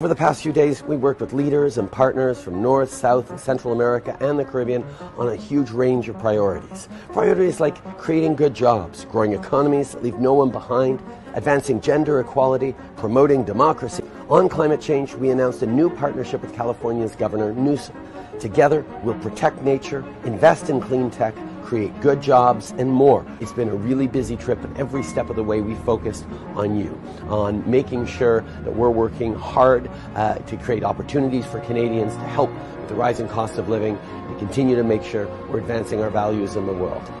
Over the past few days, we worked with leaders and partners from North, South, and Central America and the Caribbean on a huge range of priorities. Priorities like creating good jobs, growing economies that leave no one behind, advancing gender equality, promoting democracy. On climate change, we announced a new partnership with California's Governor Newsom. Together, we'll protect nature, invest in clean tech, create good jobs, and more. It's been a really busy trip, and every step of the way we focused on you, on making sure that we're working hard uh, to create opportunities for Canadians to help with the rising cost of living and continue to make sure we're advancing our values in the world.